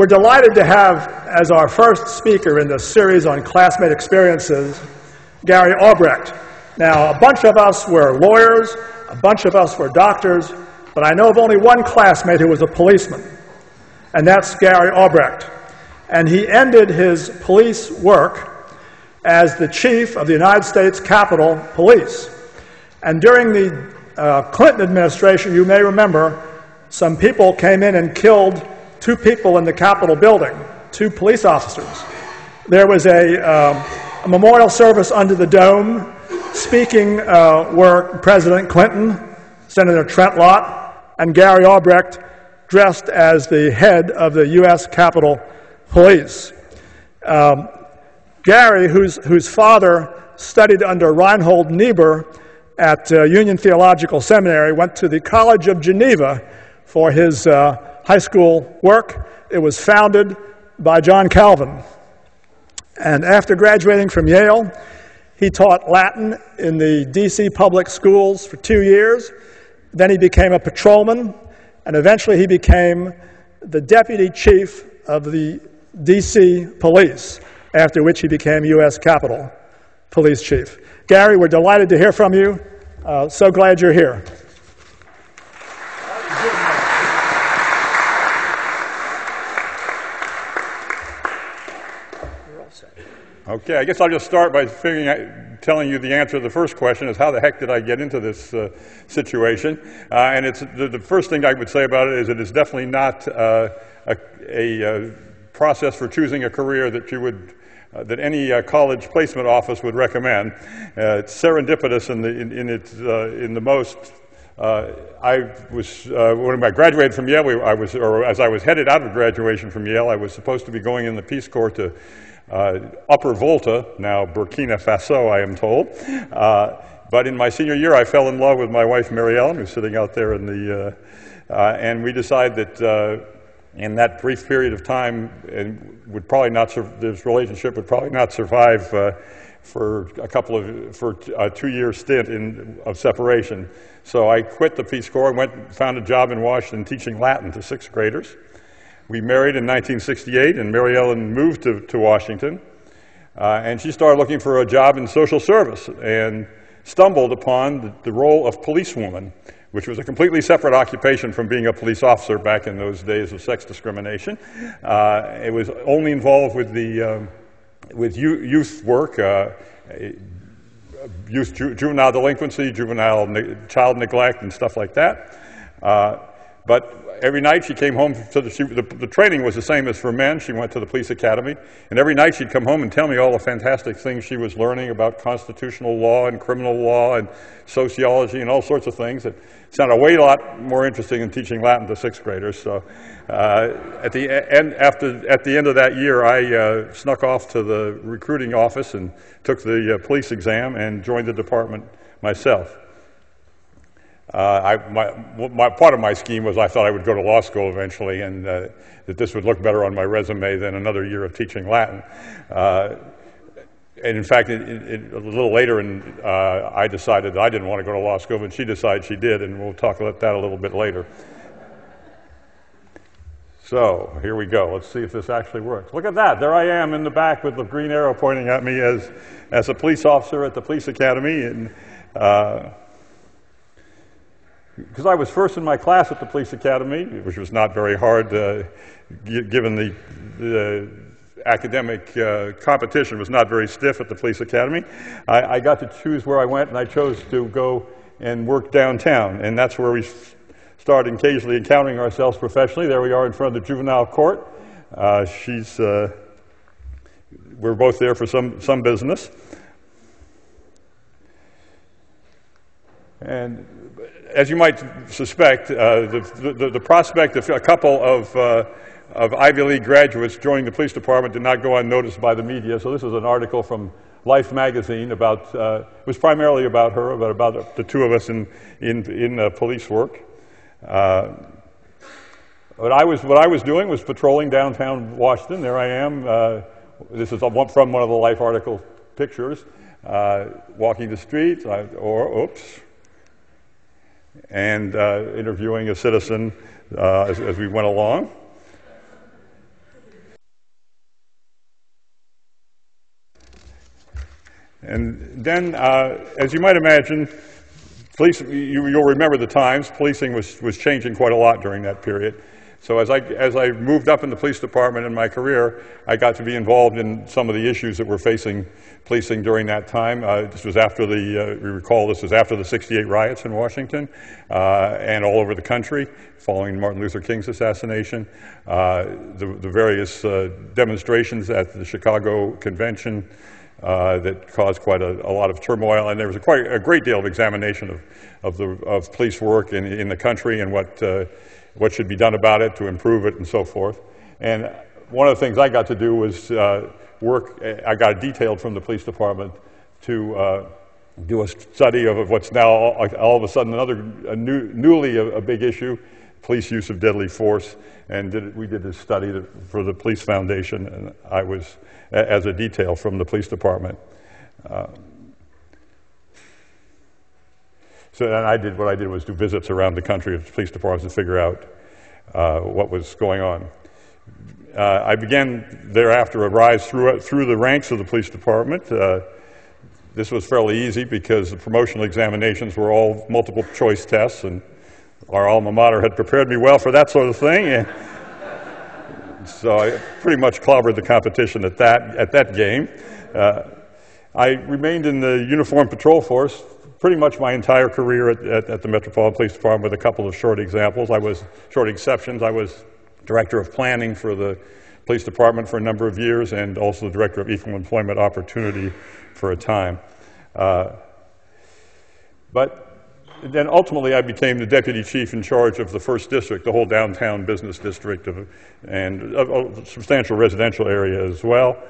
We're delighted to have as our first speaker in this series on classmate experiences, Gary Albrecht. Now, a bunch of us were lawyers, a bunch of us were doctors, but I know of only one classmate who was a policeman, and that's Gary Albrecht. And he ended his police work as the chief of the United States Capitol Police. And during the uh, Clinton administration, you may remember, some people came in and killed two people in the Capitol building, two police officers. There was a, um, a memorial service under the dome. Speaking uh, were President Clinton, Senator Trent Lott, and Gary Albrecht, dressed as the head of the U.S. Capitol Police. Um, Gary, whose, whose father studied under Reinhold Niebuhr at uh, Union Theological Seminary, went to the College of Geneva for his uh, high school work. It was founded by John Calvin. And after graduating from Yale, he taught Latin in the D.C. public schools for two years. Then he became a patrolman, and eventually he became the deputy chief of the D.C. police, after which he became U.S. Capitol Police Chief. Gary, we're delighted to hear from you. Uh, so glad you're here. Okay, I guess I'll just start by figuring out, telling you the answer to the first question is how the heck did I get into this uh, situation? Uh, and it's the, the, first thing I would say about it is it is definitely not uh, a, a uh, process for choosing a career that you would uh, that any uh, college placement office would recommend. Uh, it's serendipitous in, the, in, in, its, uh, in the most. Uh, I was when I graduated from Yale. We, I was, or as I was headed out of graduation from Yale, I was supposed to be going in the Peace Corps to Uh, Upper Volta, now Burkina Faso, I am told. Uh, but in my senior year, I fell in love with my wife Mary Ellen, who's sitting out there in the, uh, and we decided that in that brief period of time, and would probably not this relationship would probably not survive uh, for a couple of for a two-year stint in, of separation. So I quit the Peace Corps and went found a job in Washington teaching Latin to sixth graders. We married in 1968, and Mary Ellen moved to, to Washington, uh, and she started looking for a job in social service and stumbled upon the, the role of policewoman which was a completely separate occupation from being a police officer back in those days of sex discrimination. Uh, it was only involved with the um, with youth work, uh, youth ju- juvenile delinquency, juvenile ne- child neglect, and stuff like that. Uh, but every night she came home to the, she, the, the, training was the same as for men. She went to the police academy, and every night she'd come home and tell me all the fantastic things she was learning about constitutional law and criminal law and sociology and all sorts of things that sounded a way lot more interesting than teaching Latin to sixth graders. So, uh, at the end, after at the end of that year, I uh, snuck off to the recruiting office and took the uh, police exam and joined the department myself. Uh, I, my, my, part of my scheme was I thought I would go to law school eventually and uh, that this would look better on my resume than another year of teaching Latin. Uh, and in fact, it, it, a little later, in, uh, I decided that I didn't want to go to law school, but she decided she did, and we'll talk about that a little bit later. So here we go. Let's see if this actually works. Look at that. There I am in the back with the green arrow pointing at me as, as a police officer at the police academy. And uh, because I was first in my class at the police academy, which was not very hard uh, given the, the academic uh, competition was not very stiff at the police academy. I, I, got to choose where I went, and I chose to go and work downtown, and that's where we started occasionally encountering ourselves professionally. There we are in front of the juvenile court. Uh, she's, uh, we're both there for some, some business. And as you might suspect, uh, the, the, the, prospect of a couple of, uh, of Ivy League graduates joining the police department did not go unnoticed by the media. So this is an article from Life magazine about, uh, it was primarily about her, but about the two of us in, in, in uh, police work. Uh, what I, was, what I was doing was patrolling downtown Washington. There I am. Uh, this is from one of the Life article pictures. walking the streets, or, oops, and uh, interviewing a citizen uh, as, as we went along. And then, uh, as you might imagine, police, you, will remember the times, policing was, was changing quite a lot during that period. So as I, as I moved up in the police department in my career, I got to be involved in some of the issues that were facing policing during that time. Uh, this was after the, uh, we recall this was after the 68 riots in Washington uh, and all over the country following Martin Luther King's assassination. Uh, the, the, various uh, demonstrations at the Chicago Convention uh, that caused quite a, a, lot of turmoil, and there was a quite a great deal of examination of, of, the, of police work in, in the country and what what should be done about it to improve it and so forth. And one of the things I got to do was uh, work, I got detailed from the police department to uh, do a study of what's now all, of a sudden another a new, newly a, a, big issue, police use of deadly force. And did, we did this study for the Police Foundation, and I was as a detail from the police department. Uh, So then I did what I did was do visits around the country of police departments to figure out uh, what was going on. Uh, I began thereafter a rise through, through the ranks of the police department. Uh, this was fairly easy because the promotional examinations were all multiple choice tests, and our alma mater had prepared me well for that sort of thing. And so I pretty much clobbered the competition at that, at that game. Uh, I remained in the Uniform Patrol Force pretty much my entire career at, at, at, the Metropolitan Police Department with a couple of short examples. I was, short exceptions, I was director of planning for the police department for a number of years and also the director of equal employment opportunity for a time. Uh, but then ultimately I became the deputy chief in charge of the first district, the whole downtown business district of, and a, a substantial residential area as well.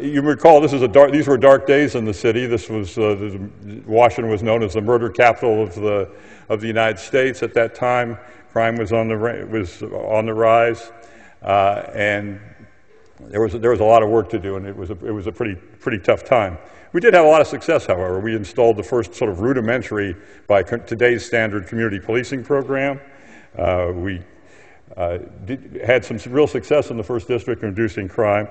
You recall this is a dark, these were dark days in the city. This was, uh, Washington was known as the murder capital of the, of the United States at that time. Crime was on the, was on the rise. Uh, and there was, there was a lot of work to do, and it was, a, it was a pretty, pretty tough time. We did have a lot of success, however. We installed the first sort of rudimentary, by today's standard, community policing program. Uh, we uh, did, had some real success in the first district in reducing crime.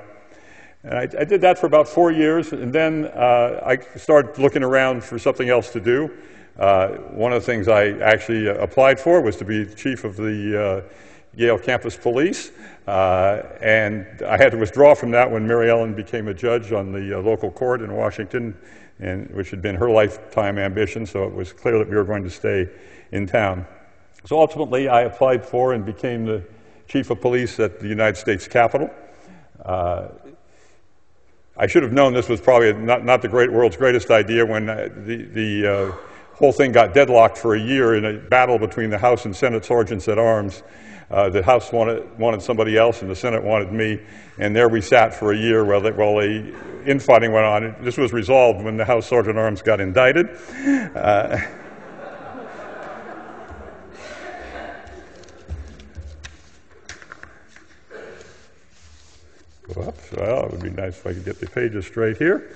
And I, I, did that for about four years, and then uh, I started looking around for something else to do. Uh, one of the things I actually applied for was to be chief of the uh, Yale Campus Police, uh, and I had to withdraw from that when Mary Ellen became a judge on the uh, local court in Washington, and, which had been her lifetime ambition, so it was clear that we were going to stay in town. So ultimately, I applied for and became the chief of police at the United States Capitol. Uh, I should have known this was probably not, not the great world's greatest idea when uh, the, the uh, whole thing got deadlocked for a year in a battle between the House and Senate sergeants at arms. Uh, the House wanted, wanted somebody else, and the Senate wanted me. And there we sat for a year while, they, while the infighting went on. This was resolved when the House sergeant at arms got indicted. Uh, Whoops, well, it would be nice if I could get the pages straight here.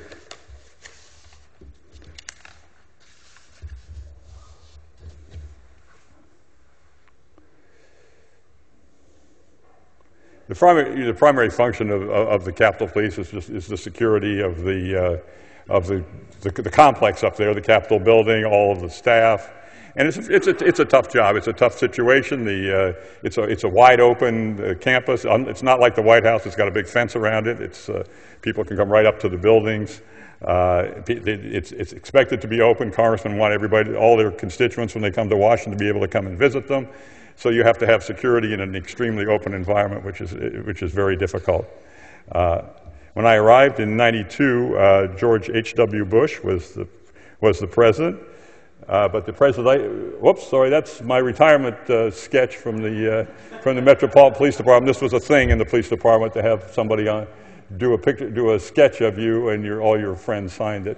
The primary, the primary function of, of the Capitol Police is, just, is the security of, the, uh, of the, the, the complex up there, the Capitol building, all of the staff, and it's, it's, a, it's a tough job. It's a tough situation. The, uh, it's, a, it's a wide open uh, campus. It's not like the White House. It's got a big fence around it. It's, uh, people can come right up to the buildings. Uh, it's, it's expected to be open. Congressmen want everybody, all their constituents, when they come to Washington, to be able to come and visit them. So you have to have security in an extremely open environment, which is, which is very difficult. Uh, when I arrived in 92, uh, George H.W. Bush was the, was the president. Uh, but the president, whoops, sorry, that's my retirement uh, sketch from the, uh, from the Metropolitan Police Department. This was a thing in the police department to have somebody on, do a picture, do a sketch of you, and your, all your friends signed it.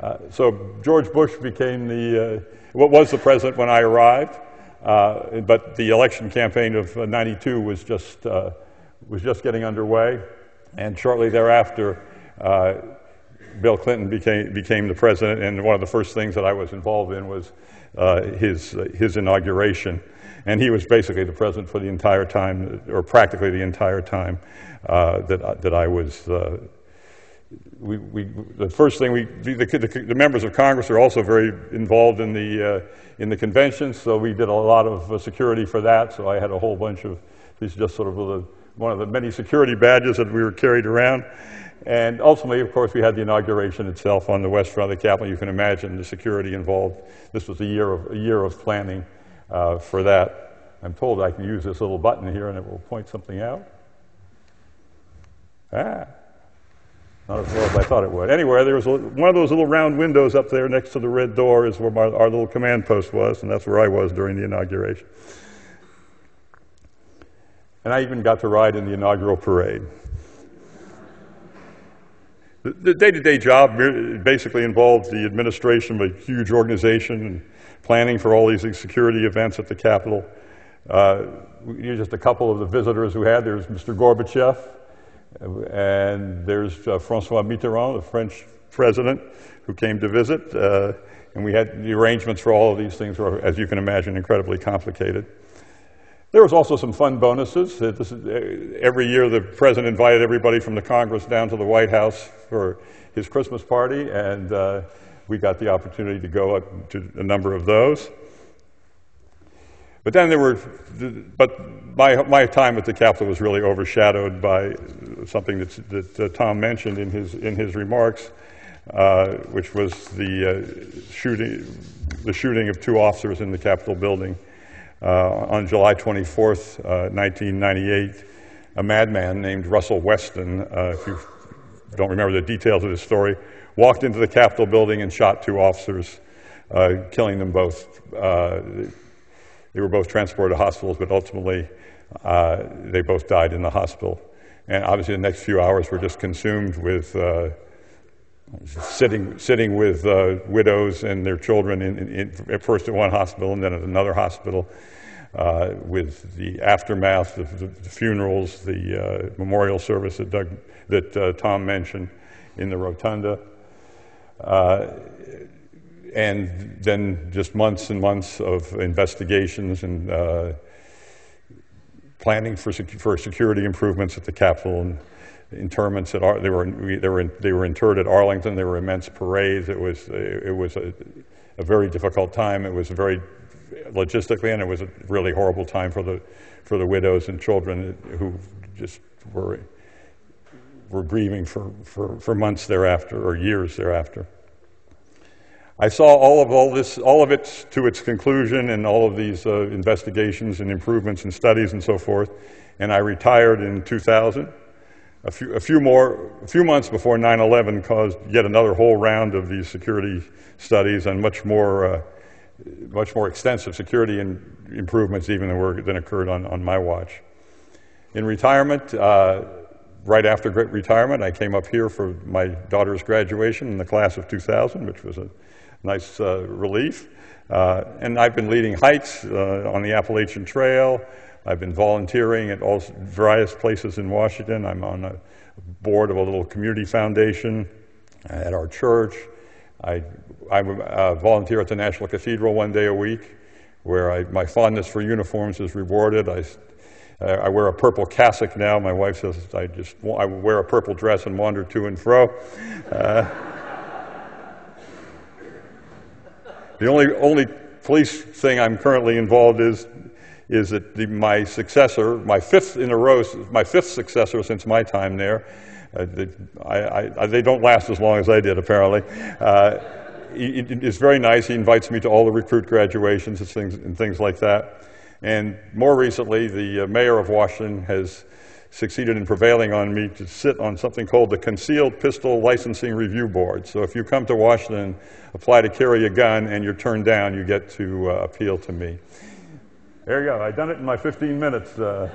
Uh, so George Bush became the, uh, what was the president when I arrived, uh, but the election campaign of '92 was just, was just getting underway, and shortly thereafter, Bill Clinton became, became the president, and one of the first things that I was involved in was uh, his, uh, his inauguration. And he was basically the president for the entire time, or practically the entire time uh, that, that I was uh, we, we, the first thing we, the, the, the, members of Congress are also very involved in the, uh, in the convention, so we did a lot of uh, security for that. So I had a whole bunch of these just sort of the, one of the many security badges that we were carried around. And ultimately, of course, we had the inauguration itself on the west front of the Capitol. You can imagine the security involved. This was a year of, a year of planning uh, for that. I'm told I can use this little button here and it will point something out. Ah. Not as well as I thought it would. Anyway, there was a, one of those little round windows up there next to the red door is where my, our little command post was, and that's where I was during the inauguration. And I even got to ride in the inaugural parade. The day to day job basically involved the administration of a huge organization and planning for all these security events at the Capitol. Uh, just a couple of the visitors who had. There's Mr. Gorbachev, and there's uh, Francois Mitterrand, the French president, who came to visit. Uh, and we had the arrangements for all of these things were, as you can imagine, incredibly complicated. There was also some fun bonuses. Uh, is, uh, every year, the president invited everybody from the Congress down to the White House for his Christmas party, and uh, we got the opportunity to go up to a number of those. But then there were, but my, my time at the Capitol was really overshadowed by something that, that uh, Tom mentioned in his, in his remarks, uh, which was the uh, shooting, the shooting of two officers in the Capitol building on July 24th, 1998. Uh, a madman named Russell Weston, uh, if you don't remember the details of his story, walked into the Capitol building and shot two officers, killing them both. They were both transported to hospitals, but ultimately uh, they both died in the hospital. And obviously, the next few hours were just consumed with uh, sitting, sitting with uh, widows and their children, in, in, at first at one hospital and then at another hospital, uh, with the aftermath, of the, the funerals, the uh, memorial service that, Doug, that uh, Tom mentioned in the rotunda. And then just months and months of investigations and uh, planning for, sec- for security improvements at the Capitol and interments at Ar- they were they were in, they were interred at Arlington. There were immense parades. It was it was a, a very difficult time. It was very logistically, and it was a really horrible time for the for the widows and children who just were were grieving for, for, for months thereafter or years thereafter. I saw all of all this, all of it to its conclusion, and all of these uh, investigations and improvements and studies and so forth. And I retired in 2000. A few, a few more, a few months before 9/11 caused yet another whole round of these security studies and much more, uh, much more extensive security improvements even than, were, than occurred on, on my watch. In retirement. Uh, right after retirement, I came up here for my daughter's graduation in the class of 2000, which was a nice uh, relief. Uh, and I've been leading hikes uh, on the Appalachian Trail. I've been volunteering at all various places in Washington. I'm on a board of a little community foundation at our church. I, I uh, volunteer at the National Cathedral one day a week, where I, my fondness for uniforms is rewarded. I, I wear a purple cassock now. My wife says I just I wear a purple dress and wander to and fro. Uh, The only, only police thing I'm currently involved is is that the, my successor, my fifth in a row, my fifth successor since my time there, uh, the, I, I, they don't last as long as I did apparently. Uh, it's very nice. He invites me to all the recruit graduations and things, and things like that. And more recently, the uh, mayor of Washington has succeeded in prevailing on me to sit on something called the Concealed Pistol Licensing Review Board. So if you come to Washington, apply to carry a gun, and you're turned down, you get to uh, appeal to me. There you go. I've done it in my 15 minutes. Uh.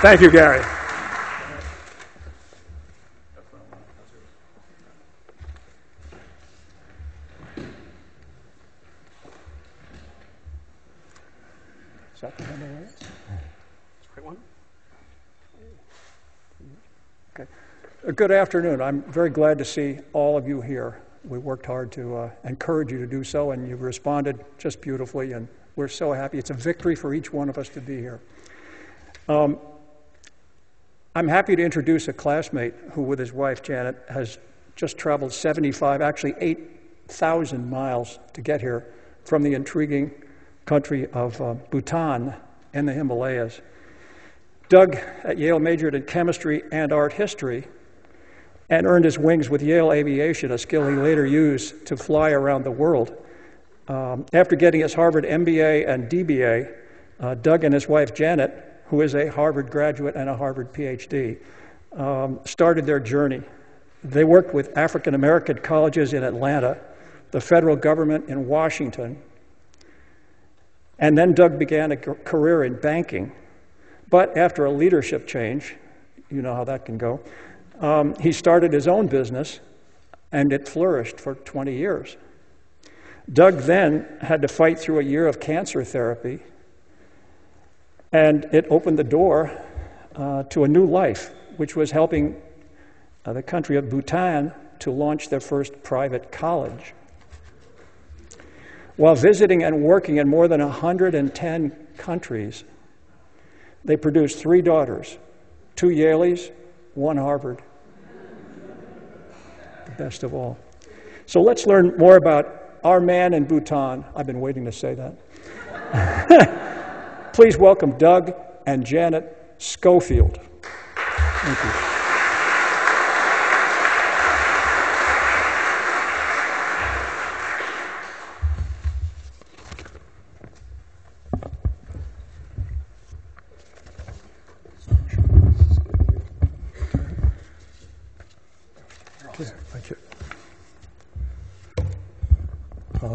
Thank you, Gary. Good afternoon. I'm very glad to see all of you here. We worked hard to uh, encourage you to do so, and you've responded just beautifully, and We're so happy. It's a victory for each one of us to be here. Um, I'm happy to introduce a classmate who, with his wife Janet, has just traveled 75, actually 8,000 miles to get here from the intriguing country of uh, Bhutan in the Himalayas. Doug at Yale majored in chemistry and art history and earned his wings with Yale Aviation, a skill he later used to fly around the world. Um, after getting his Harvard MBA and DBA, uh, Doug and his wife Janet, who is a Harvard graduate and a Harvard PhD, um, started their journey. They worked with African American colleges in Atlanta, the federal government in Washington, and then Doug began a career in banking. But after a leadership change, you know how that can go, um, he started his own business and it flourished for 20 years. Doug then had to fight through a year of cancer therapy, and it opened the door uh, to a new life, which was helping uh, the country of Bhutan to launch their first private college. While visiting and working in more than 110 countries, they produced three daughters two Yaleys, one Harvard. Best of all. So let's learn more about our man in Bhutan. I've been waiting to say that. Please welcome Doug and Janet Schofield. Thank you.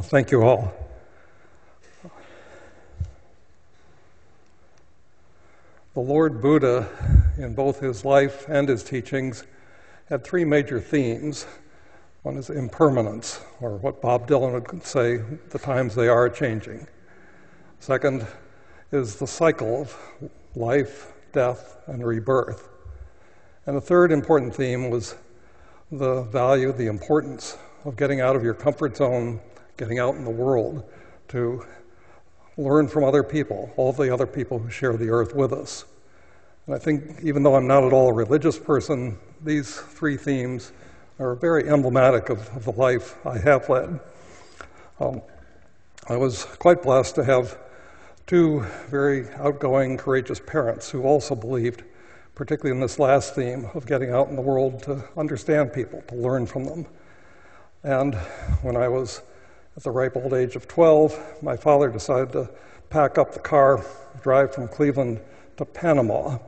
Thank you all. The Lord Buddha, in both his life and his teachings, had three major themes. One is impermanence, or what Bob Dylan would say, the times they are changing. Second is the cycle of life, death, and rebirth. And the third important theme was the value, the importance of getting out of your comfort zone getting out in the world to learn from other people, all the other people who share the earth with us. And I think, even though I'm not at all a religious person, these three themes are very emblematic of, of the life I have led. Um, I was quite blessed to have two very outgoing, courageous parents who also believed, particularly in this last theme of getting out in the world to understand people, to learn from them. And when I was at the ripe old age of 12, my father decided to pack up the car, drive from Cleveland to Panama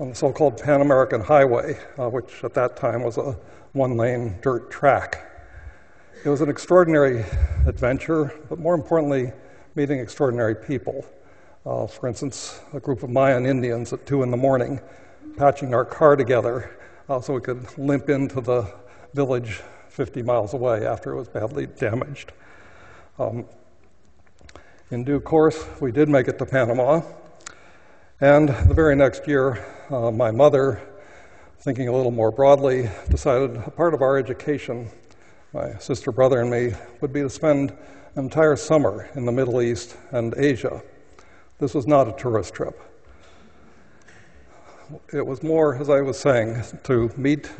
on the so called Pan American Highway, uh, which at that time was a one lane dirt track. It was an extraordinary adventure, but more importantly, meeting extraordinary people. Uh, for instance, a group of Mayan Indians at 2 in the morning patching our car together uh, so we could limp into the village 50 miles away after it was badly damaged. Um, in due course, we did make it to Panama. And the very next year, uh, my mother, thinking a little more broadly, decided a part of our education, my sister, brother, and me, would be to spend an entire summer in the Middle East and Asia. This was not a tourist trip. It was more, as I was saying, to meet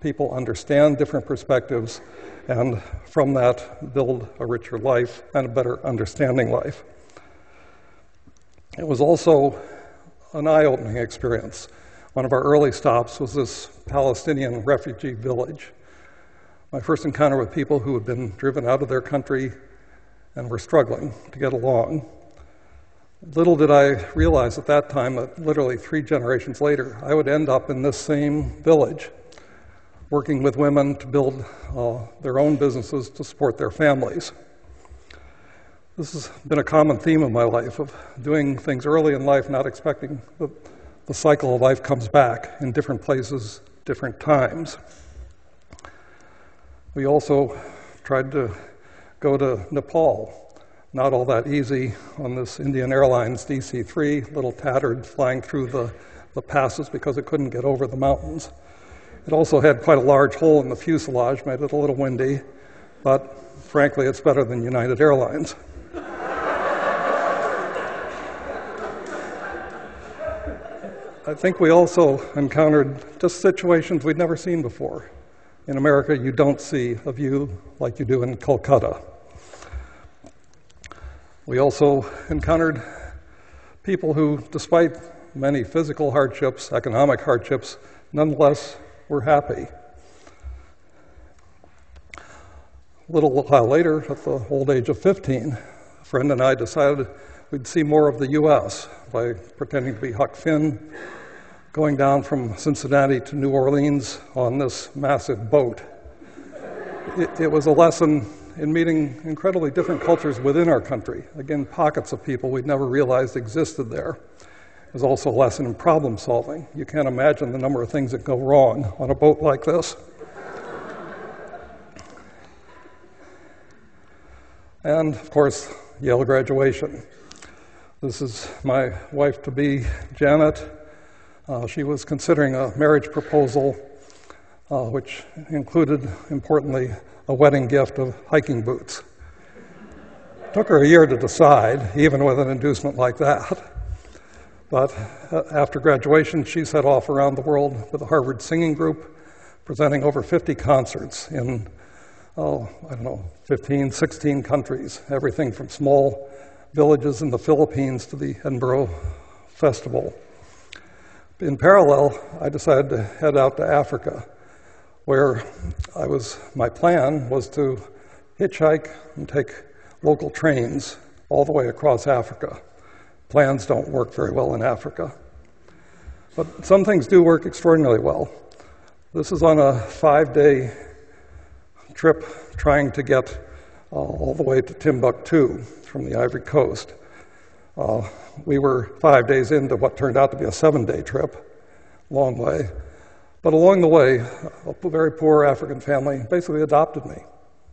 people, understand different perspectives, and from that, build a richer life and a better understanding life. It was also an eye opening experience. One of our early stops was this Palestinian refugee village. My first encounter with people who had been driven out of their country and were struggling to get along. Little did I realize at that time that literally three generations later, I would end up in this same village working with women to build uh, their own businesses to support their families. This has been a common theme of my life of doing things early in life, not expecting that the cycle of life comes back in different places, different times. We also tried to go to Nepal. Not all that easy on this Indian Airlines DC 3, little tattered, flying through the, the passes because it couldn't get over the mountains. It also had quite a large hole in the fuselage, made it a little windy, but frankly, it's better than United Airlines. I think we also encountered just situations we'd never seen before. In America, you don't see a view like you do in Calcutta. We also encountered people who, despite many physical hardships, economic hardships, nonetheless were happy. A little while later, at the old age of 15, a friend and I decided we'd see more of the U.S. by pretending to be Huck Finn, going down from Cincinnati to New Orleans on this massive boat. It, it, was a lesson in meeting incredibly different cultures within our country. Again, pockets of people we'd never realized existed there. Was also a lesson in problem solving. You can't imagine the number of things that go wrong on a boat like this. and, of course, Yale graduation. This is my wife to be, Janet. Uh, she was considering a marriage proposal, uh, which included, importantly, a wedding gift of hiking boots. Took her a year to decide, even with an inducement like that. But uh, after graduation, she set off around the world with the Harvard Singing Group, presenting over 50 concerts in, oh, I don't know, 15, 16 countries, everything from small villages in the Philippines to the Edinburgh Festival. In parallel, I decided to head out to Africa, where I was, my plan was to hitchhike and take local trains all the way across Africa. Plans don't work very well in Africa. But some things do work extraordinarily well. This is on a five day trip trying to get uh, all the way to Timbuktu from the Ivory Coast. Uh, we were five days into what turned out to be a seven day trip, long way. But along the way, a very poor African family basically adopted me,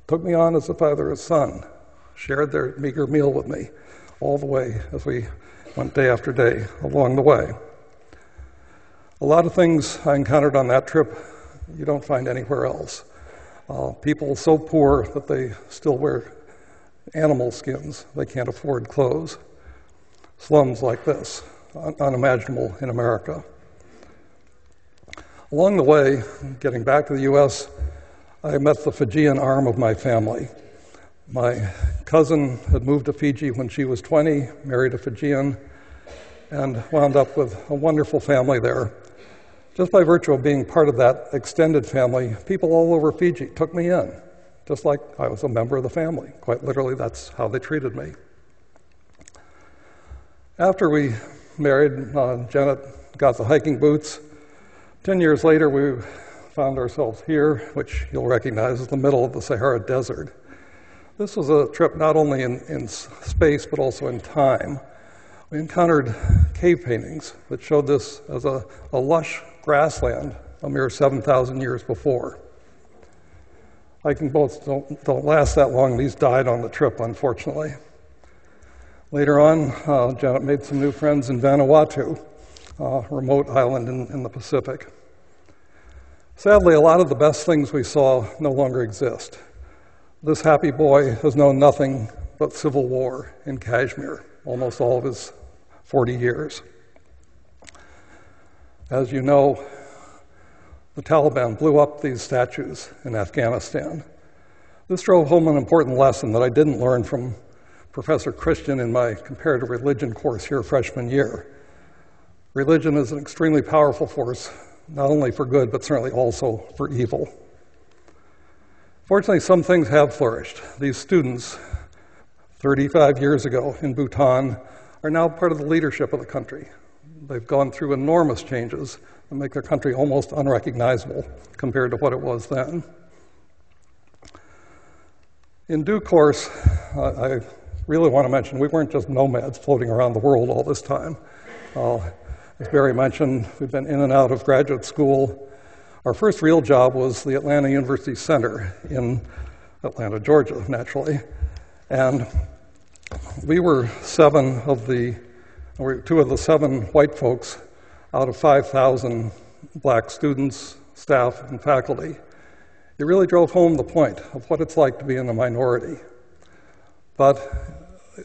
took me on as a father as son, shared their meager meal with me all the way as we went day after day along the way. A lot of things I encountered on that trip you don't find anywhere else. Uh, people so poor that they still wear animal skins. They can't afford clothes. Slums like this, un- unimaginable in America. Along the way, getting back to the U.S., I met the Fijian arm of my family. My cousin had moved to Fiji when she was 20, married a Fijian, and wound up with a wonderful family there. Just by virtue of being part of that extended family, people all over Fiji took me in just like I was a member of the family. Quite literally, that's how they treated me. After we married, uh, Janet got the hiking boots. Ten years later, we found ourselves here, which you'll recognize as the middle of the Sahara Desert. This was a trip not only in, in space, but also in time. We encountered cave paintings that showed this as a, a lush grassland a mere 7,000 years before. Hiking boats don't, don't last that long. These died on the trip, unfortunately. Later on, uh, Janet made some new friends in Vanuatu, a remote island in, in the Pacific. Sadly, a lot of the best things we saw no longer exist. This happy boy has known nothing but civil war in Kashmir almost all of his 40 years. As you know, the Taliban blew up these statues in Afghanistan. This drove home an important lesson that I didn't learn from Professor Christian in my comparative religion course here freshman year. Religion is an extremely powerful force, not only for good, but certainly also for evil. Fortunately, some things have flourished. These students, 35 years ago in Bhutan, are now part of the leadership of the country. They've gone through enormous changes and make their country almost unrecognizable compared to what it was then. In due course, I really want to mention we weren't just nomads floating around the world all this time. Uh, as Barry mentioned, we've been in and out of graduate school. Our first real job was the Atlanta University Center in Atlanta, Georgia, naturally. And we were seven of the, or two of the seven white folks out of 5,000 black students, staff, and faculty. It really drove home the point of what it's like to be in a minority. But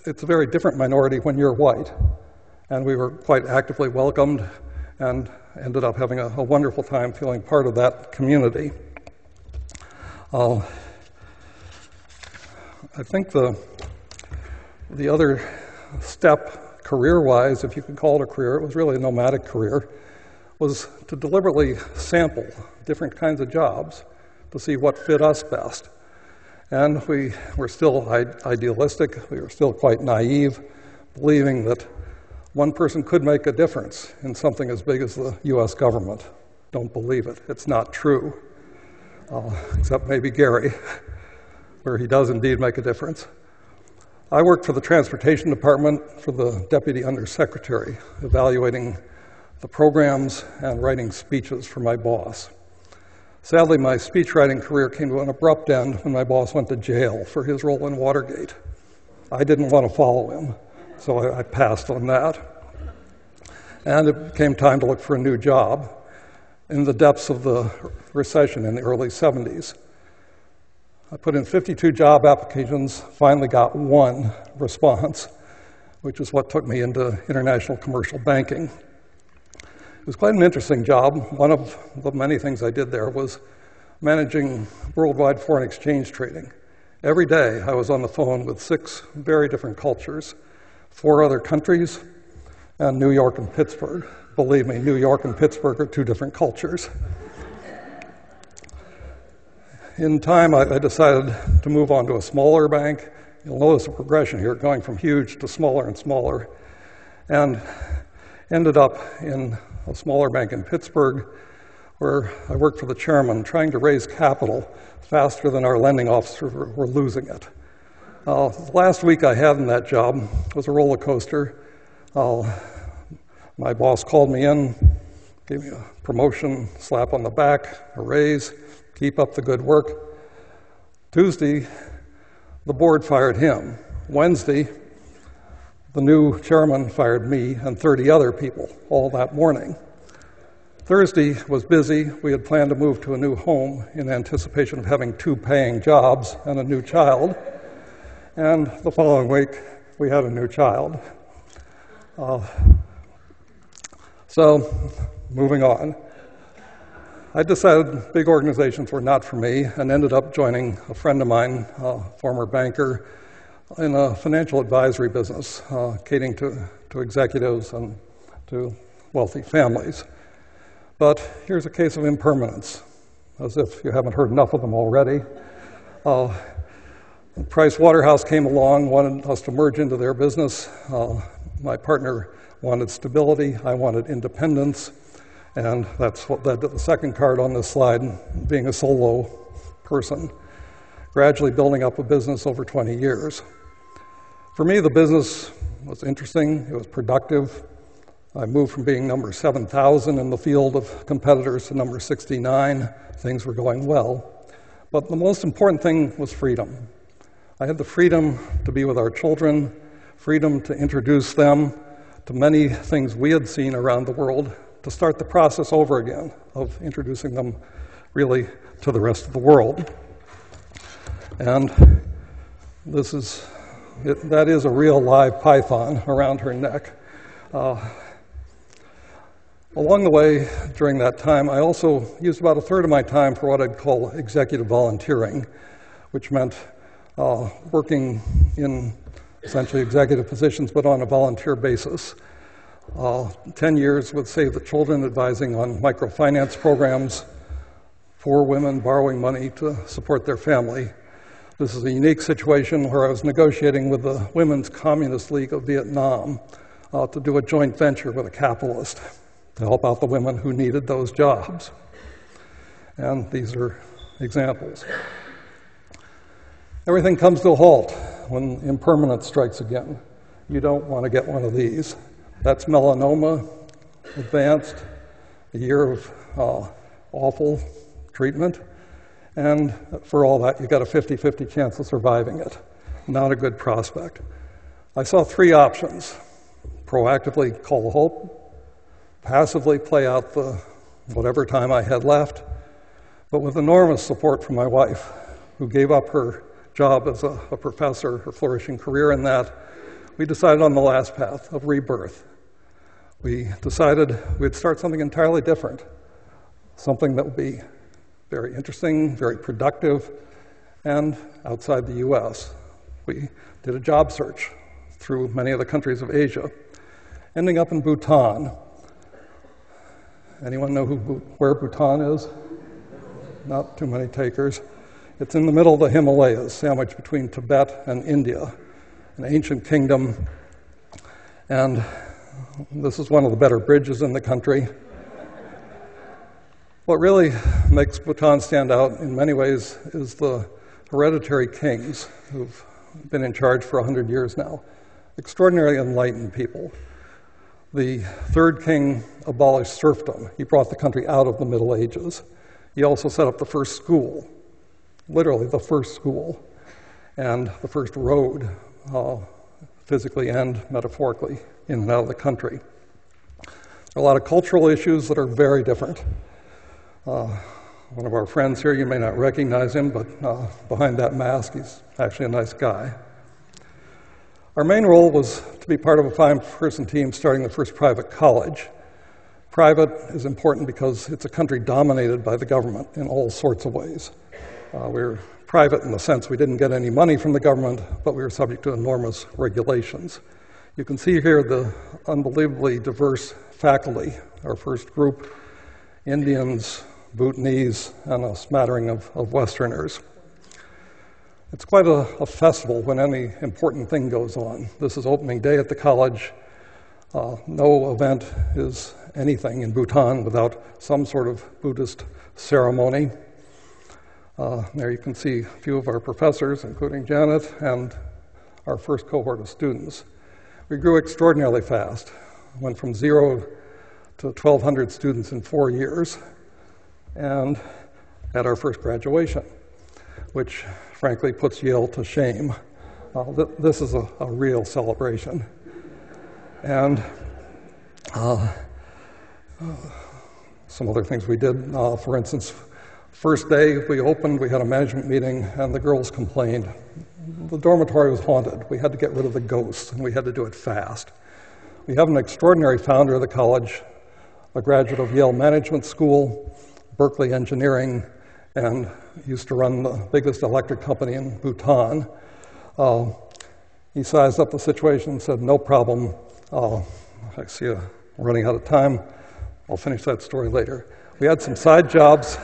it's a very different minority when you're white. And we were quite actively welcomed and ended up having a, a wonderful time feeling part of that community. Uh, I think the, the other step career wise, if you could call it a career, it was really a nomadic career, was to deliberately sample different kinds of jobs to see what fit us best. And we were still idealistic, we were still quite naive, believing that one person could make a difference in something as big as the US government. Don't believe it, it's not true. Uh, except maybe Gary, where he does indeed make a difference. I worked for the Transportation Department for the Deputy Undersecretary, evaluating the programs and writing speeches for my boss. Sadly, my speechwriting career came to an abrupt end when my boss went to jail for his role in Watergate. I didn't want to follow him, so I, passed on that. And it came time to look for a new job in the depths of the recession in the early 70s. I put in 52 job applications, finally got one response, which is what took me into international commercial banking. It was quite an interesting job. One of the many things I did there was managing worldwide foreign exchange trading. Every day I was on the phone with six very different cultures, four other countries, and New York and Pittsburgh. Believe me, New York and Pittsburgh are two different cultures. In time, I, I decided to move on to a smaller bank. You'll notice a progression here, going from huge to smaller and smaller, and ended up in a smaller bank in Pittsburgh, where I worked for the chairman, trying to raise capital faster than our lending officers were, losing it. Uh, the last week I had in that job was a roller coaster. Uh, my boss called me in, gave me a promotion, slap on the back, a raise, keep up the good work. Tuesday, the board fired him. Wednesday, the new chairman fired me and 30 other people all that morning. Thursday was busy. We had planned to move to a new home in anticipation of having two paying jobs and a new child. And the following week, we had a new child. Uh, so, moving on. I decided big organizations were not for me and ended up joining a friend of mine, a former banker, in a financial advisory business, uh, catering to, to executives and to wealthy families. But here's a case of impermanence, as if you haven't heard enough of them already. Uh, Price Waterhouse came along, wanted us to merge into their business. Uh, my partner wanted stability, I wanted independence, and that's what led to the second card on this slide, being a solo person, gradually building up a business over 20 years. For me, the business was interesting, it was productive. I moved from being number 7,000 in the field of competitors to number 69. Things were going well. But the most important thing was freedom. I had the freedom to be with our children, freedom to introduce them to many things we had seen around the world, to start the process over again of introducing them really to the rest of the world. And this is it, that is a real live python around her neck. Uh, along the way, during that time, I also used about a third of my time for what I'd call executive volunteering, which meant uh, working in essentially executive positions, but on a volunteer basis. Uh, 10 years with Save the Children, advising on microfinance programs for women borrowing money to support their family. This is a unique situation where I was negotiating with the Women's Communist League of Vietnam uh, to do a joint venture with a capitalist to help out the women who needed those jobs. And these are examples. Everything comes to a halt when impermanence strikes again. You don't want to get one of these. That's melanoma, advanced, a year of uh, awful treatment. And for all that, you've got a 50 50 chance of surviving it. Not a good prospect. I saw three options proactively call hope, passively play out the whatever time I had left, but with enormous support from my wife, who gave up her job as a, a professor, her flourishing career in that, we decided on the last path of rebirth. We decided we'd start something entirely different, something that would be very interesting, very productive, and outside the US. We did a job search through many of the countries of Asia, ending up in Bhutan. Anyone know who, where Bhutan is? Not too many takers. It's in the middle of the Himalayas, sandwiched between Tibet and India, an ancient kingdom. And this is one of the better bridges in the country. What really makes Bhutan stand out in many ways is the hereditary kings who've been in charge for 100 years now. Extraordinarily enlightened people. The third king abolished serfdom. He brought the country out of the Middle Ages. He also set up the first school literally the first school and the first road, uh, physically and metaphorically, in and out of the country. There are a lot of cultural issues that are very different. Uh, one of our friends here, you may not recognize him, but uh, behind that mask, he's actually a nice guy. Our main role was to be part of a five person team starting the first private college. Private is important because it's a country dominated by the government in all sorts of ways. Uh, we were private in the sense we didn't get any money from the government, but we were subject to enormous regulations. You can see here the unbelievably diverse faculty, our first group Indians, Bhutanese, and a smattering of, of Westerners. It's quite a, a, festival when any important thing goes on. This is opening day at the college. Uh, no event is anything in Bhutan without some sort of Buddhist ceremony. Uh, there you can see a few of our professors, including Janet, and our first cohort of students. We grew extraordinarily fast, went from zero to 1,200 students in four years, and at our first graduation, which frankly puts Yale to shame. Uh, th- this is a, a, real celebration. And uh, some other things we did, uh, for instance, First day we opened, we had a management meeting, and the girls complained. The dormitory was haunted. We had to get rid of the ghosts, and we had to do it fast. We have an extraordinary founder of the college, a graduate of Yale Management School, Berkeley Engineering, and used to run the biggest electric company in Bhutan. Uh, he sized up the situation and said, No problem. Uh, I see you running out of time. I'll finish that story later. We had some side jobs.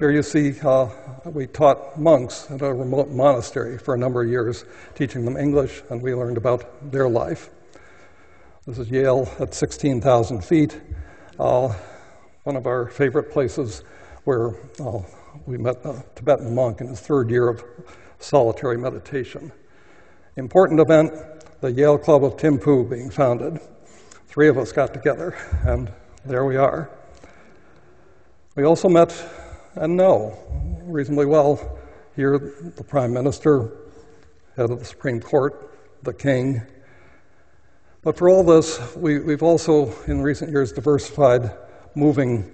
Here you see uh, we taught monks at a remote monastery for a number of years, teaching them English, and we learned about their life. This is Yale at 16,000 feet, uh, one of our favorite places where uh, we met a Tibetan monk in his third year of solitary meditation. Important event the Yale Club of Thimphu being founded. Three of us got together, and there we are. We also met and know reasonably well here the Prime Minister, head of the Supreme Court, the King. But for all this, we, have also in recent years diversified moving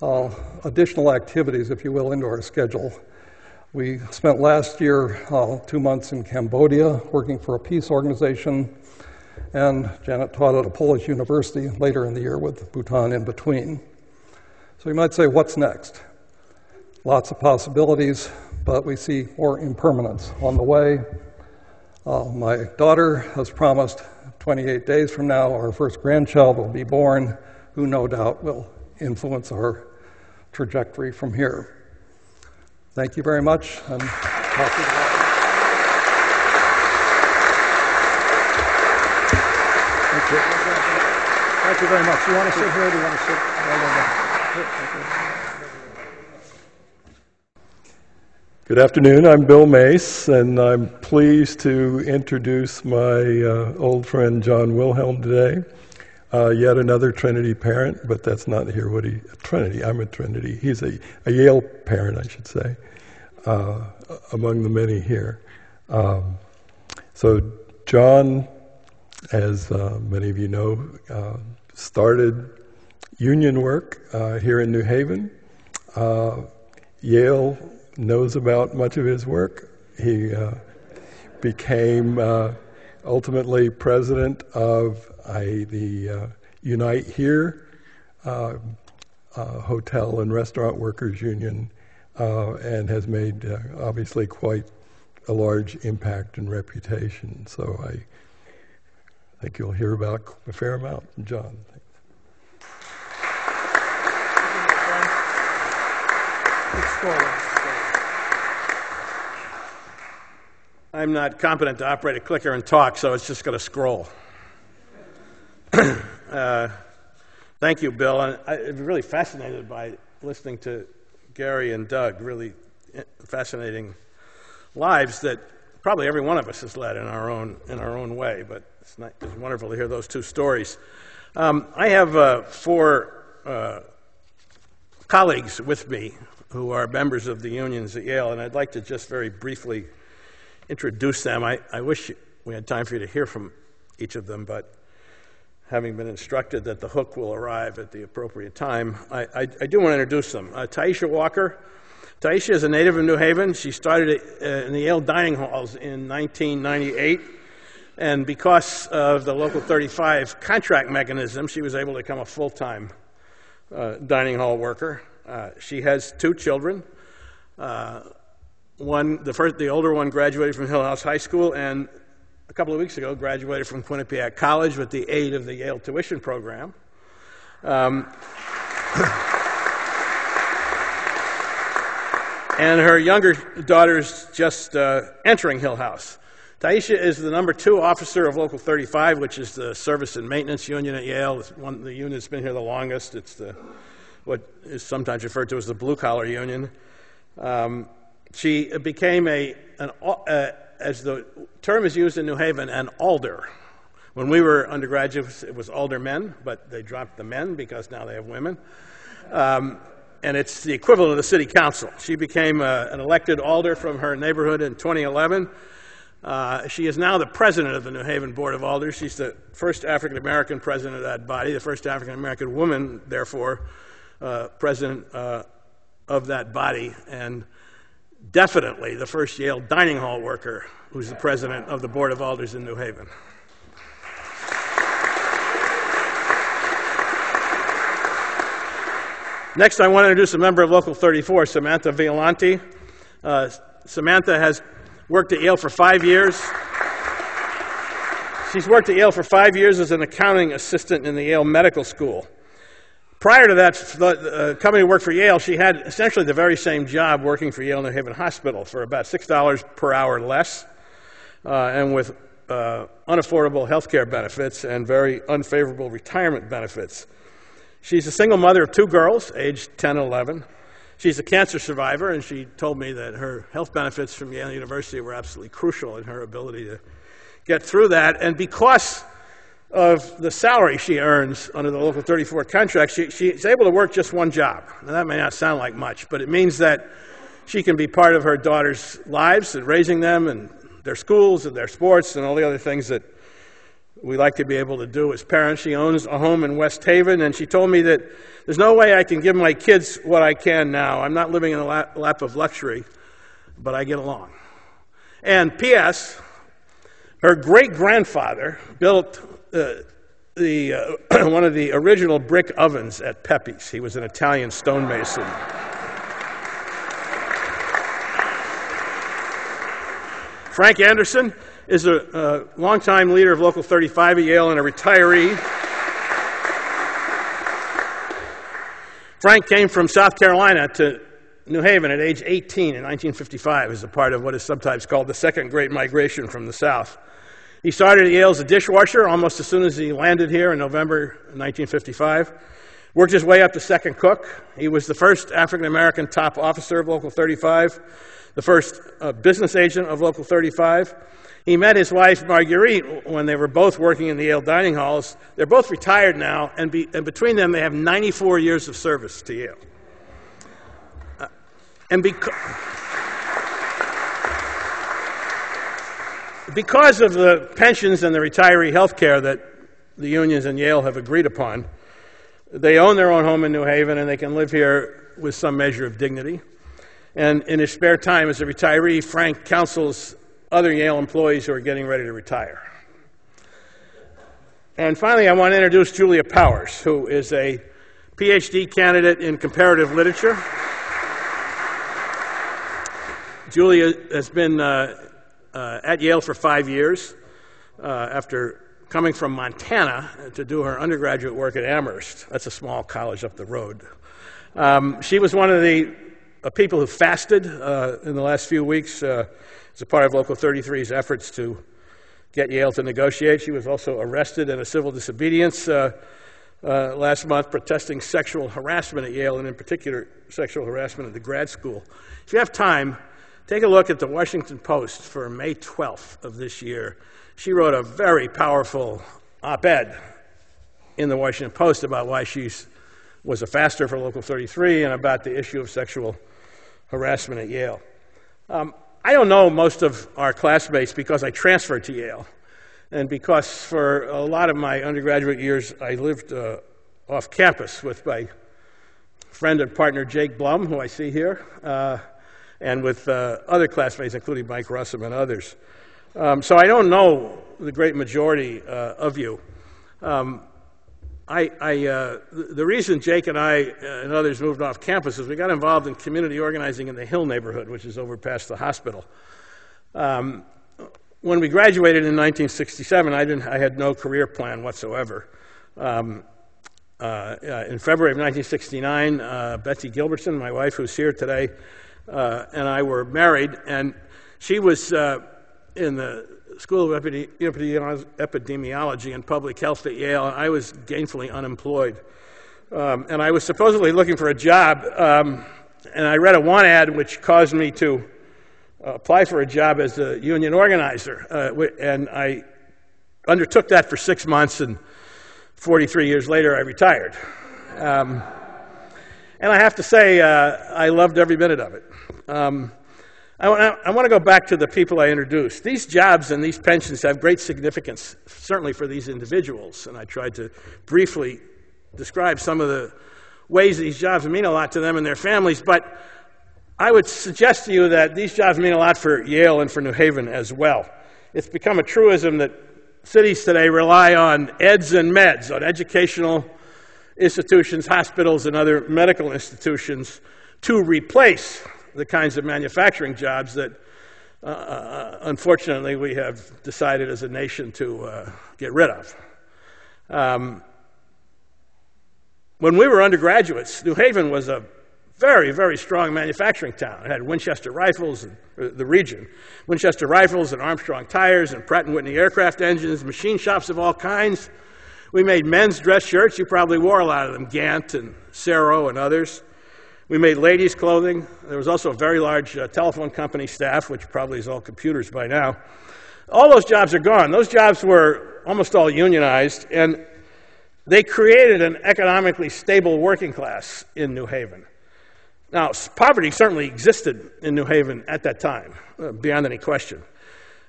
uh, additional activities, if you will, into our schedule. We spent last year uh, two months in Cambodia working for a peace organization, and Janet taught at a Polish university later in the year with Bhutan in between. So you might say, what's next? Lots of possibilities, but we see more impermanence on the way. Uh, my daughter has promised 28 days from now our first grandchild will be born, who no doubt will influence our trajectory from here. Thank you very much, and talk to you Thank you. Thank you very much. Do You want to sit here? Do you want to sit? Right Good afternoon. I'm Bill Mace, and I'm pleased to introduce my uh, old friend John Wilhelm today. Uh, yet another Trinity parent, but that's not here. What he Trinity? I'm a Trinity. He's a, a Yale parent, I should say, uh, among the many here. Um, so John, as uh, many of you know, uh, started union work uh, here in New Haven. Yale knows about much of his work. He uh, became uh, ultimately president of the uh, Unite Here, uh, uh, Hotel and Restaurant Workers Union, and has made obviously quite a large impact and reputation. So I think you'll hear about a fair amount from John. I'm not competent to operate a clicker and talk, so it's just going to scroll. uh, thank you, Bill. And I'm really fascinated by listening to Gary and Doug. Really fascinating lives that probably every one of us has led in our own in our own way. But it's, not, it's wonderful to hear those two stories. Um, I have uh, four uh, colleagues with me who are members of the unions at Yale, and I'd like to just very briefly introduce them. I, I wish we had time for you to hear from each of them, but having been instructed that the hook will arrive at the appropriate time, I, I, I do want to introduce them. Uh, Tyisha Walker. Tyisha is a native of New Haven. She started uh, in the Yale dining halls in 1998. And because of the Local 35 contract mechanism, she was able to become a full time uh, dining hall worker. Uh, she has two children. Uh, one, the first, the older one graduated from Hillhouse High School, and a couple of weeks ago graduated from Quinnipiac College with the aid of the Yale tuition program. Um, and her younger daughter's just uh, entering Hillhouse. Tyisha is the number two officer of Local 35, which is the service and maintenance union at Yale. It's one, the unit that's been here the longest. It's the, what is sometimes referred to as the blue collar union. Um, she became a, an, uh, as the term is used in New Haven, an alder. When we were undergraduates, it was aldermen, but they dropped the men because now they have women. Um, and it's the equivalent of the city council. She became uh, an elected alder from her neighborhood in 2011. Uh, she is now the president of the New Haven Board of Alders. She's the first African American president of that body, the first African American woman, therefore, uh, president uh, of that body. And definitely the first Yale dining hall worker who's the president of the Board of Alders in New Haven. Next, I want to introduce a member of Local 34, Samantha Violante. Uh, Samantha has worked at Yale for five years. She's worked at Yale for five years as an accounting assistant in the Yale Medical School. Prior to that, uh, company worked for Yale, she had essentially the very same job working for Yale New Haven Hospital for about $6 per hour less uh, and with uh, unaffordable health care benefits and very unfavorable retirement benefits. She's a single mother of two girls, aged 10 and 11. She's a cancer survivor, and she told me that her health benefits from Yale University were absolutely crucial in her ability to get through that. And because of the salary she earns under the Local 34 contract, she, she's able to work just one job. Now, that may not sound like much, but it means that she can be part of her daughter's lives and raising them and their schools and their sports and all the other things that we like to be able to do as parents. She owns a home in West Haven, and she told me that there's no way I can give my kids what I can now. I'm not living in a lap of luxury, but I get along. And P.S., her great grandfather built uh, the, uh, one of the original brick ovens at Pepe's. He was an Italian stonemason. Frank Anderson is a, a longtime leader of Local 35 at Yale and a retiree. Frank came from South Carolina to New Haven at age 18 in 1955 as a part of what is sometimes called the Second Great Migration from the South. He started at Yale as a dishwasher almost as soon as he landed here in November 1955. Worked his way up to second cook. He was the first African American top officer of Local 35, the first uh, business agent of Local 35. He met his wife Marguerite when they were both working in the Yale dining halls. They're both retired now, and, be, and between them, they have 94 years of service to Yale. Uh, and because. Because of the pensions and the retiree health care that the unions and Yale have agreed upon, they own their own home in New Haven and they can live here with some measure of dignity. And in his spare time as a retiree, Frank counsels other Yale employees who are getting ready to retire. And finally, I want to introduce Julia Powers, who is a PhD candidate in comparative literature. Julia has been uh, uh, at Yale for five years uh, after coming from Montana to do her undergraduate work at Amherst. That's a small college up the road. Um, she was one of the uh, people who fasted uh, in the last few weeks as a part of Local 33's efforts to get Yale to negotiate. She was also arrested in a civil disobedience uh, uh, last month protesting sexual harassment at Yale, and in particular, sexual harassment at the grad school. If you have time, take a look at the Washington Post for May 12th of this year. She wrote a very powerful op ed in the Washington Post about why she was a faster for Local 33 and about the issue of sexual harassment at Yale. Um, I don't know most of our classmates because I transferred to Yale, and because for a lot of my undergraduate years I lived uh, off campus with my friend and partner Jake Blum, who I see here, uh, and with uh, other classmates, including Mike Russum and others. Um, so I don't know the great majority uh, of you. Um, I, I, uh, the reason Jake and I uh, and others moved off campus is we got involved in community organizing in the Hill neighborhood, which is over past the hospital. Um, when we graduated in 1967, I, didn't, I had no career plan whatsoever. Um, uh, uh in February of 1969, uh, Betsy Gilbertson, my wife, who's here today, uh, and I were married, and she was in the School of Epidemiology and Public Health at Yale, and I was gainfully unemployed. Um, and I was supposedly looking for a job, um, and I read a want ad which caused me to uh, apply for a job as a union organizer. Uh, and I undertook that for six months, and 43 years later, I retired. Um, and I have to say, uh, I loved every minute of it. Um, I I want to go back to the people I introduced. These jobs and these pensions have great significance, certainly for these individuals. And I tried to briefly describe some of the ways these jobs mean a lot to them and their families. But I would suggest to you that these jobs mean a lot for Yale and for New Haven as well. It's become a truism that cities today rely on eds and meds, on educational institutions, hospitals, and other medical institutions to replace the kinds of manufacturing jobs that, uh, uh, unfortunately, we have decided as a nation to uh, get rid of. Um, when we were undergraduates, New Haven was a very, very strong manufacturing town. It had Winchester rifles, and, the region, Winchester rifles and Armstrong tires and Pratt & Whitney aircraft engines, machine shops of all kinds. We made men's dress shirts. You probably wore a lot of them, Gant and Sero and others. We made ladies' clothing. There was also a very large uh, telephone company staff, which probably is all computers by now. All those jobs are gone. Those jobs were almost all unionized, and they created an economically stable working class in New Haven. Now, poverty certainly existed in New Haven at that time, uh, beyond any question.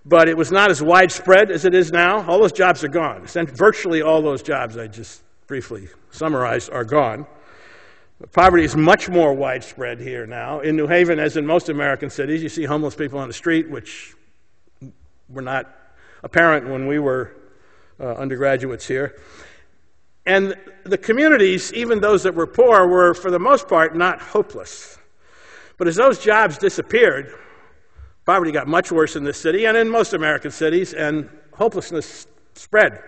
But it was not as widespread as it is now. All those jobs are gone. Virtually all those jobs I just briefly summarized are gone. Poverty is much more widespread here now. In New Haven, as in most American cities, you see homeless people on the street, which were not apparent when we were uh, undergraduates here. And the communities, even those that were poor, were for the most part not hopeless. But as those jobs disappeared, poverty got much worse in this city and in most American cities, and hopelessness spread.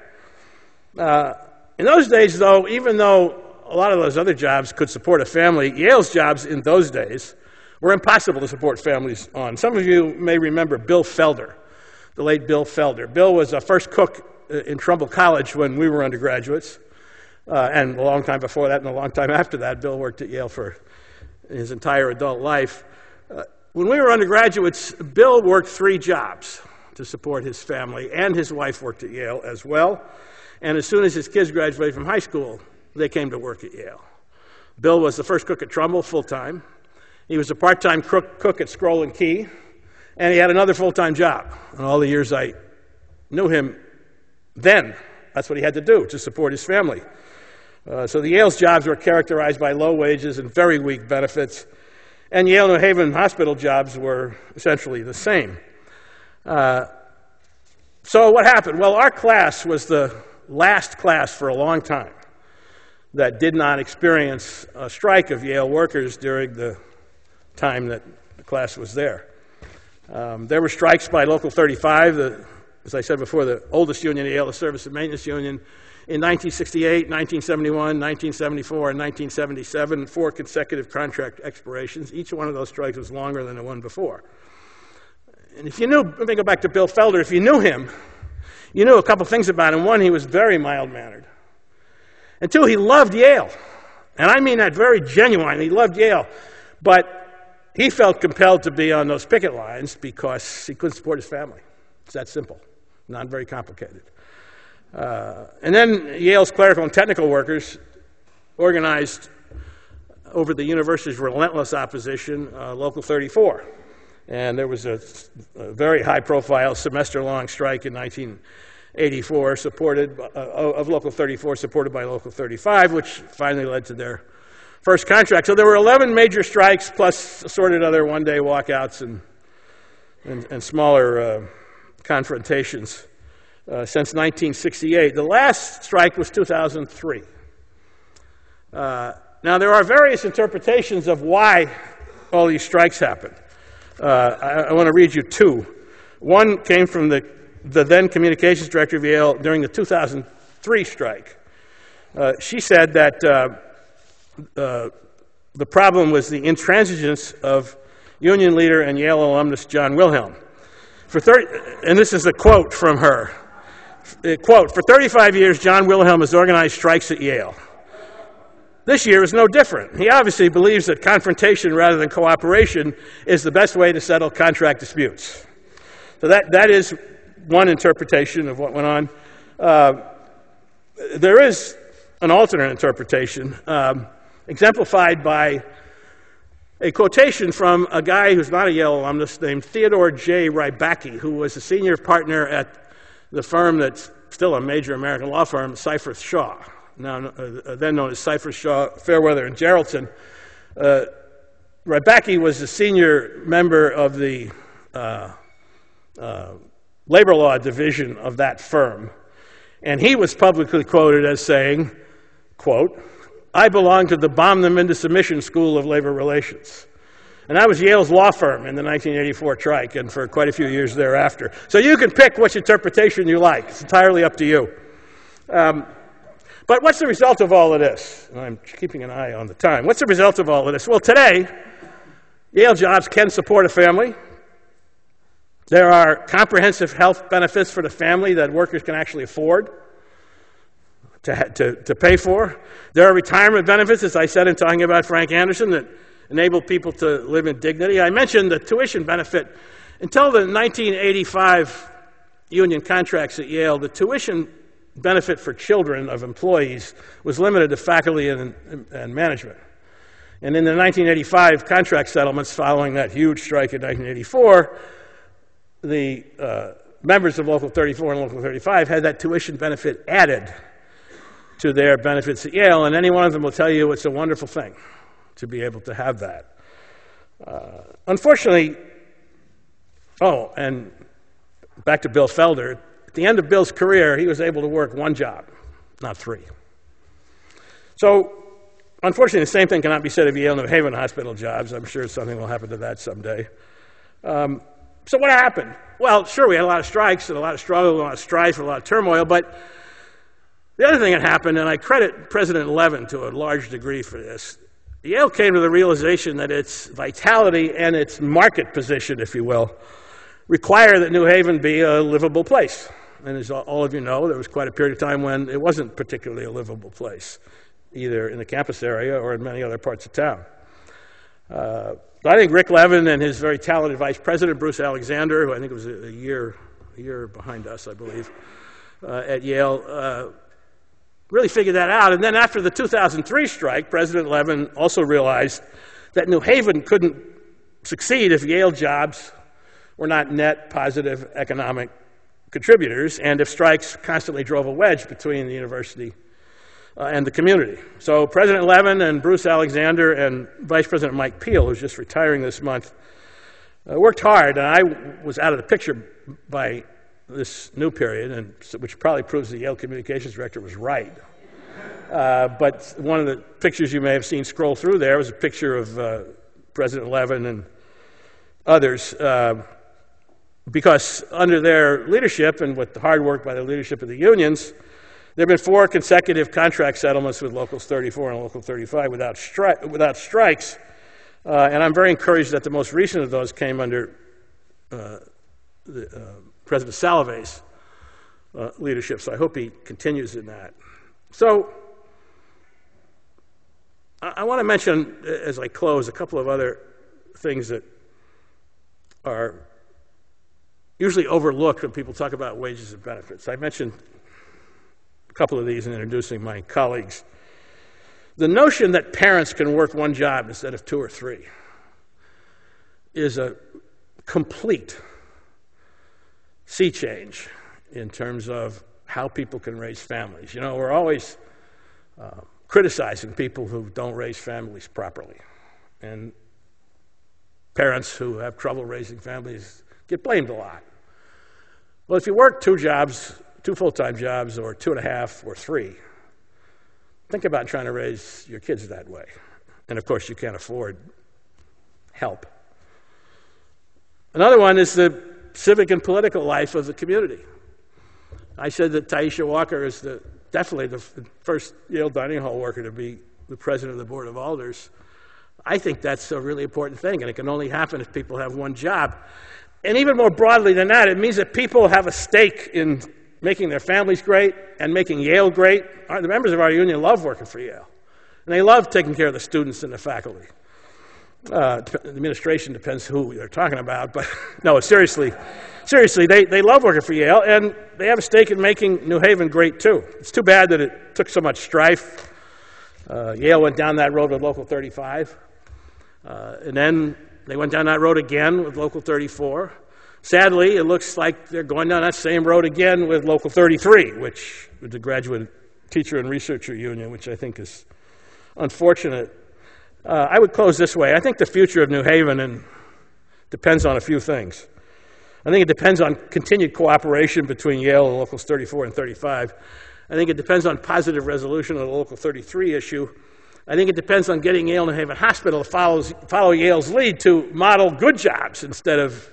Uh, in those days, though, even though a lot of those other jobs could support a family. Yale's jobs in those days were impossible to support families on. Some of you may remember Bill Felder, the late Bill Felder. Bill was a first cook uh, in Trumbull College when we were undergraduates, uh, and a long time before that and a long time after that. Bill worked at Yale for his entire adult life. Uh, when we were undergraduates, Bill worked three jobs to support his family, and his wife worked at Yale as well. And as soon as his kids graduated from high school, they came to work at Yale. Bill was the first cook at Trumbull, full time. He was a part time cook, cook at Scroll and Key, and he had another full time job. In all the years I knew him then, that's what he had to do to support his family. Uh, so the Yale's jobs were characterized by low wages and very weak benefits, and Yale New Haven hospital jobs were essentially the same. Uh, so what happened? Well, our class was the last class for a long time that did not experience a strike of Yale workers during the time that the class was there. Um, there were strikes by Local 35, the, as I said before, the oldest union at Yale, the Service and Maintenance Union, in 1968, 1971, 1974, and 1977, four consecutive contract expirations. Each one of those strikes was longer than the one before. And if you knew, let me go back to Bill Felder, if you knew him, you knew a couple things about him. One, he was very mild mannered. And two, he loved Yale. And I mean that very genuinely. He loved Yale. But he felt compelled to be on those picket lines because he couldn't support his family. It's that simple, not very complicated. Uh, and then Yale's clerical and technical workers organized over the university's relentless opposition, uh, Local 34. And there was a, a very high profile semester long strike in 1984 supported, uh, of Local 34, supported by Local 35, which finally led to their first contract. So there were 11 major strikes plus assorted other one day walkouts and, and, and smaller uh, confrontations uh, since 1968. The last strike was 2003. Uh, now, there are various interpretations of why all these strikes happened. Uh, I, I want to read you two. One came from the, the then communications director of Yale during the 2003 strike. Uh, she said that uh, uh, the problem was the intransigence of union leader and Yale alumnus John Wilhelm. For 30, and this is a quote from her. Quote, for 35 years, John Wilhelm has organized strikes at Yale. This year is no different. He obviously believes that confrontation rather than cooperation is the best way to settle contract disputes. So that, that is one interpretation of what went on. Uh, there is an alternate interpretation. Um, exemplified by a quotation from a guy who's not a Yale alumnus named Theodore J. Rybacki, who was a senior partner at the firm that's still a major American law firm, Seyfarth Shaw, now uh, then known as Seyfarth Shaw, Fairweather, and Geraldson. Uh, Rybacki was a senior member of the uh, uh, labor law division of that firm, and he was publicly quoted as saying, quote, I belong to the Bomb Them into Submission School of Labor Relations. And I was Yale's law firm in the 1984 trike and for quite a few years thereafter. So you can pick which interpretation you like. It's entirely up to you. Um, but what's the result of all of this? I'm keeping an eye on the time. What's the result of all of this? Well, today, Yale jobs can support a family. There are comprehensive health benefits for the family that workers can actually afford to, to, to pay for. There are retirement benefits, as I said in talking about Frank Anderson, that enable people to live in dignity. I mentioned the tuition benefit. Until the 1985 union contracts at Yale, the tuition benefit for children of employees was limited to faculty and, and management. And in the 1985 contract settlements following that huge strike in 1984, the uh, members of Local 34 and Local 35 had that tuition benefit added to their benefits at Yale, and any one of them will tell you it's a wonderful thing to be able to have that. Uh, unfortunately, oh, and back to Bill Felder, at the end of Bill's career, he was able to work one job, not three. So, unfortunately, the same thing cannot be said of Yale New Haven hospital jobs. I'm sure something will happen to that someday. Um, so, what happened? Well, sure, we had a lot of strikes and a lot of struggle, a lot of strife, and a lot of turmoil, but the other thing that happened, and I credit President Levin to a large degree for this, Yale came to the realization that its vitality and its market position, if you will, require that New Haven be a livable place. And as all of you know, there was quite a period of time when it wasn't particularly a livable place, either in the campus area or in many other parts of town. Uh, I think Rick Levin and his very talented vice president, Bruce Alexander, who I think was a year, a year behind us, I believe, uh, at Yale, uh, really figured that out. And then after the 2003 strike, President Levin also realized that New Haven couldn't succeed if Yale jobs were not net positive economic contributors and if strikes constantly drove a wedge between the university uh, and the community. So President Levin and Bruce Alexander and Vice President Mike Peel, who's just retiring this month, uh, worked hard, and I was out of the picture by this new period, and which probably proves the Yale communications director was right. Uh, but one of the pictures you may have seen scroll through there was a picture of uh, President Levin and others, uh, because under their leadership and with the hard work by the leadership of the unions, there have been four consecutive contract settlements with Locals 34 and Local 35 without, stri- without strikes. Uh, and I'm very encouraged that the most recent of those came under uh, the, uh, President Salovey's uh, leadership. So I hope he continues in that. So I, I want to mention, as I close, a couple of other things that are usually overlooked when people talk about wages and benefits. I mentioned a couple of these in introducing my colleagues. The notion that parents can work one job instead of two or three is a complete sea change in terms of how people can raise families. You know, we're always uh, criticizing people who don't raise families properly. And parents who have trouble raising families get blamed a lot. Well, if you work two jobs, two full time jobs, or two and a half, or three, think about trying to raise your kids that way. And of course, you can't afford help. Another one is the civic and political life of the community. I said that Tyisha Walker is the, definitely the first Yale Dining Hall worker to be the president of the Board of Alders. I think that's a really important thing, and it can only happen if people have one job. And even more broadly than that, it means that people have a stake in making their families great and making Yale great. The members of our union love working for Yale, and they love taking care of the students and the faculty. Uh, the administration depends who they're talking about, but no, seriously, seriously, they, they love working for Yale, and they have a stake in making New Haven great too. It's too bad that it took so much strife. Uh, Yale went down that road with Local 35, uh, and then they went down that road again with Local 34. Sadly, it looks like they're going down that same road again with Local 33, which is the Graduate Teacher and Researcher Union, which I think is unfortunate. Uh, I would close this way. I think the future of New Haven and depends on a few things. I think it depends on continued cooperation between Yale and Locals 34 and 35. I think it depends on positive resolution of the Local 33 issue. I think it depends on getting Yale New Haven Hospital to follow, follow Yale's lead to model good jobs instead of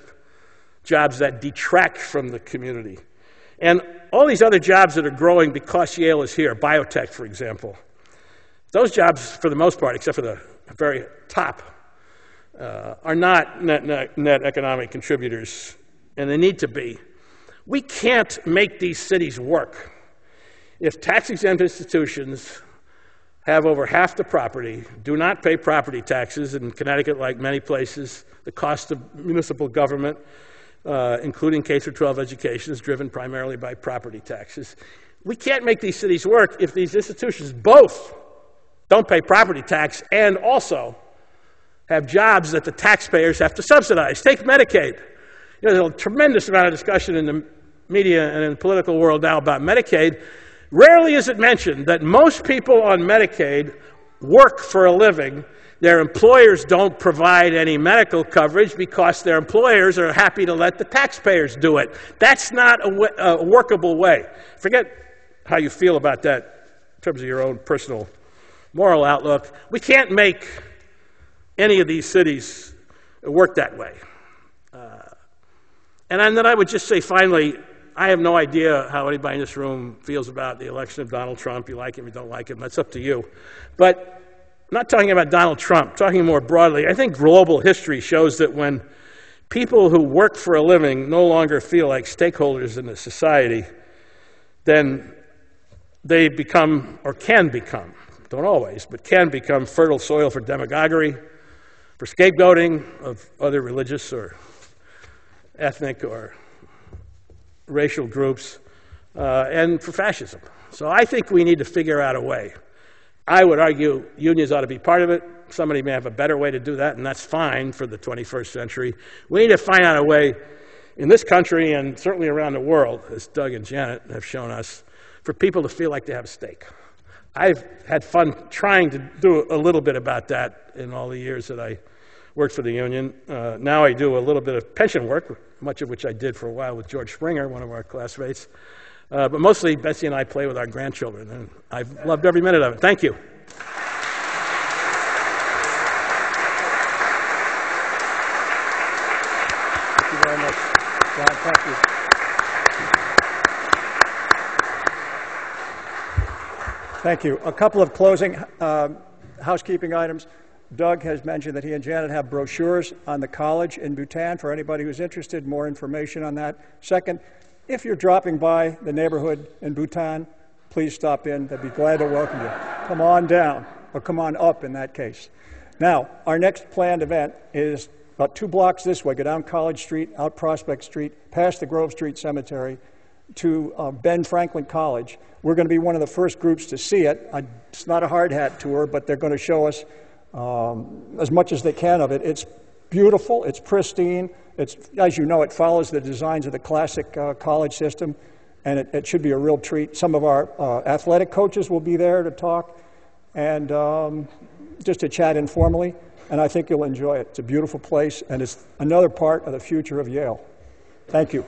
jobs that detract from the community. And all these other jobs that are growing because Yale is here, biotech, for example, those jobs, for the most part, except for the very top, uh, are not net, net, net economic contributors, and they need to be. We can't make these cities work if tax exempt institutions have over half the property, do not pay property taxes in Connecticut, like many places, the cost of municipal government uh, including K 12 education, is driven primarily by property taxes. We can't make these cities work if these institutions both don't pay property tax and also have jobs that the taxpayers have to subsidize. Take Medicaid. You know, there's a tremendous amount of discussion in the media and in the political world now about Medicaid. Rarely is it mentioned that most people on Medicaid work for a living their employers don't provide any medical coverage because their employers are happy to let the taxpayers do it. That's not a, a workable way. Forget how you feel about that in terms of your own personal moral outlook. We can't make any of these cities work that way. Uh, and then I would just say finally, I have no idea how anybody in this room feels about the election of Donald Trump. You like him, you don't like him, that's up to you. But I'm not talking about Donald Trump, I'm talking more broadly. I think global history shows that when people who work for a living no longer feel like stakeholders in a society, then they become, or can become, don't always, but can become fertile soil for demagoguery, for scapegoating of other religious or ethnic or racial groups, uh, and for fascism. So I think we need to figure out a way I would argue unions ought to be part of it. Somebody may have a better way to do that, and that's fine for the 21st century. We need to find out a way in this country and certainly around the world, as Doug and Janet have shown us, for people to feel like they have a stake. I've had fun trying to do a little bit about that in all the years that I worked for the union. Uh, now I do a little bit of pension work, much of which I did for a while with George Springer, one of our classmates. Uh, but mostly, Betsy and I play with our grandchildren, and I've loved every minute of it. Thank you. Thank you very much. John, thank you. Thank you. A couple of closing uh, housekeeping items. Doug has mentioned that he and Janet have brochures on the college in Bhutan for anybody who's interested, more information on that. Second, if you're dropping by the neighborhood in Bhutan, please stop in. They'd be glad to welcome you. Come on down, or come on up in that case. Now, our next planned event is about two blocks this way. Go down College Street, out Prospect Street, past the Grove Street Cemetery to uh, Ben Franklin College. We're going to be one of the first groups to see it. I, it's not a hard hat tour, but they're going to show us um, as much as they can of it. It's beautiful, it's pristine. It's, as you know, it follows the designs of the classic uh, college system, and it, it, should be a real treat. Some of our uh, athletic coaches will be there to talk and um, just to chat informally, and I think you'll enjoy it. It's a beautiful place, and it's another part of the future of Yale. Thank you.